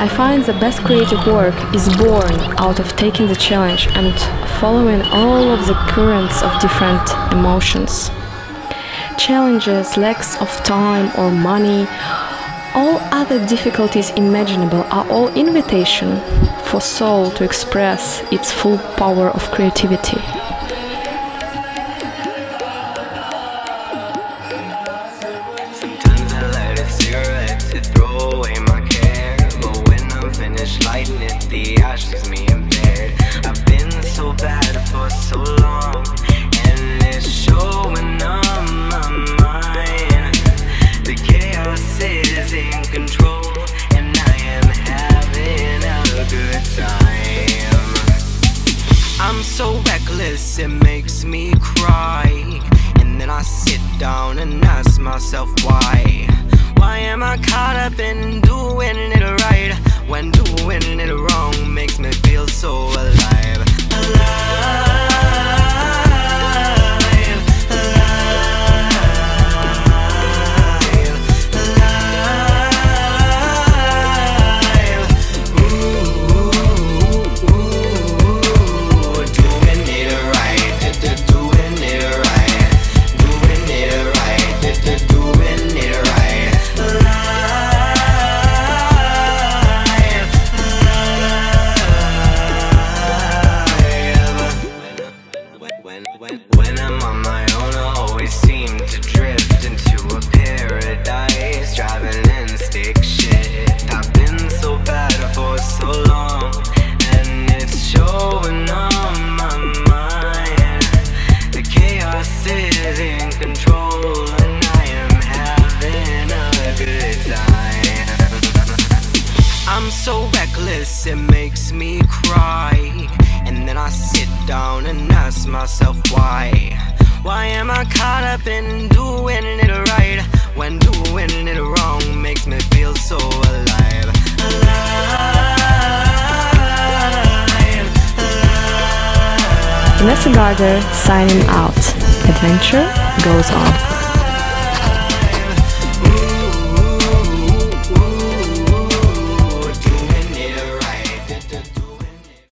I find the best creative work is born out of taking the challenge and following all of the currents of different emotions. Challenges, lacks of time or money, all other difficulties imaginable are all invitation for soul to express its full power of creativity. I'm lighting it, the ash leaves me impaired. I've been so bad for so long, and it's showing on my mind. The chaos is in control, and I am having a good time. I'm so reckless, it makes me cry. And then I sit down and ask myself why. Why am I caught up in doing it right When, when, I'm on my own, I always seem to drift into a paradise, driving in stick shit. I've been so bad for so long, and it's showing on my mind. The chaos is in control, and I am having a good time. I'm so reckless, it makes me cry. Myself why. Why am I caught up in doing it right when doing it wrong makes me feel so alive? Alive, alive. Inessa Garder signing out. Adventure goes on.